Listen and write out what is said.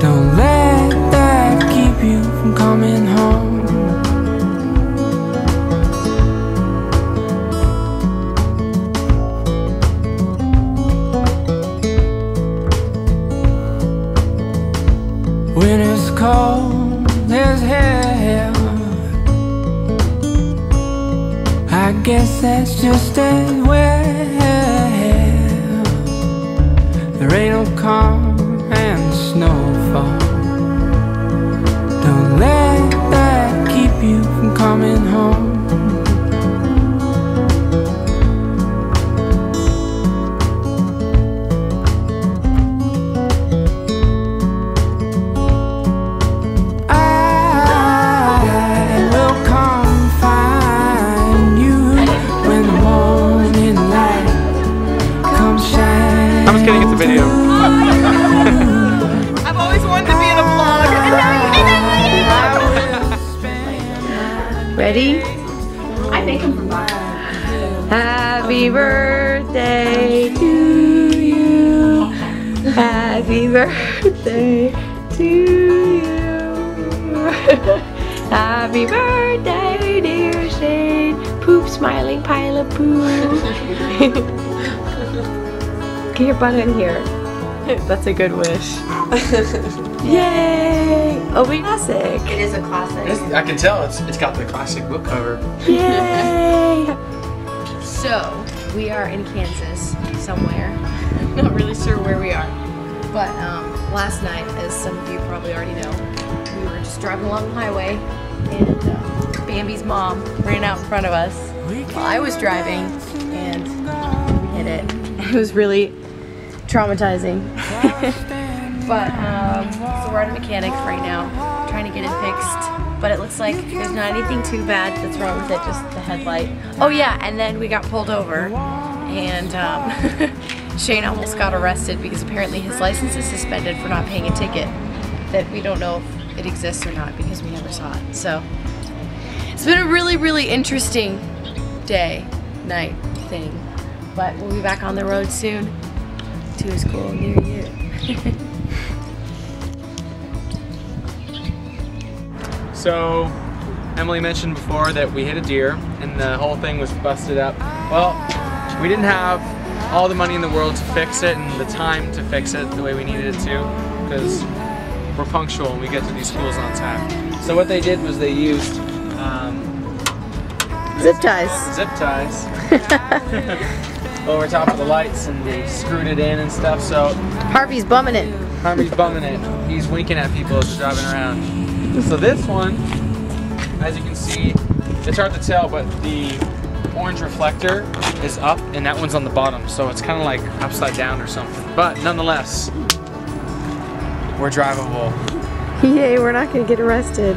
Don't let that keep you from coming home. Winter's cold as hell. I guess that's just as well. The rain will come and the snow will fall. Don't let that keep you from coming home. When Ready? I from bottom. Happy birthday to you. Happy birthday to you. Happy birthday, dear Shane. Poop smiling pile of poo. Get your butt in here. That's a good wish. Yay! Oh, we classic. It is a classic. I can tell it's it's got the classic book cover. Yay! So, we are in Kansas somewhere. Not really sure where we are. But um, last night, as some of you probably already know, we were just driving along the highway and uh, Bambi's mom ran out in front of us while I was driving and we hit it. It was really traumatizing. But um, so we're at a mechanic right now, trying to get it fixed. But it looks like there's not anything too bad that's wrong with it, just the headlight. Oh yeah, and then we got pulled over, and um, Shane almost got arrested because apparently his license is suspended for not paying a ticket that we don't know if it exists or not because we never saw it. So it's been a really, really interesting day, night thing. But we'll be back on the road soon to a school near you. So, Emily mentioned before that we hit a deer and the whole thing was busted up. Well, we didn't have all the money in the world to fix it and the time to fix it the way we needed it to because we're punctual and we get to these schools on time. So what they did was they used um, Zip ties. zip ties over top of the lights and they screwed it in and stuff. So Harvey's bumming it. Harvey's bumming it. He's winking at people as they're driving around. So this one, as you can see, it's hard to tell, but the orange reflector is up and that one's on the bottom. So it's kind of like upside down or something. But nonetheless, we're drivable. Yay, we're not gonna get arrested.